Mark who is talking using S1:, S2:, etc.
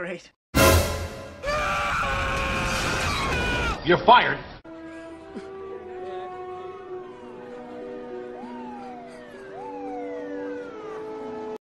S1: great.
S2: You're fired.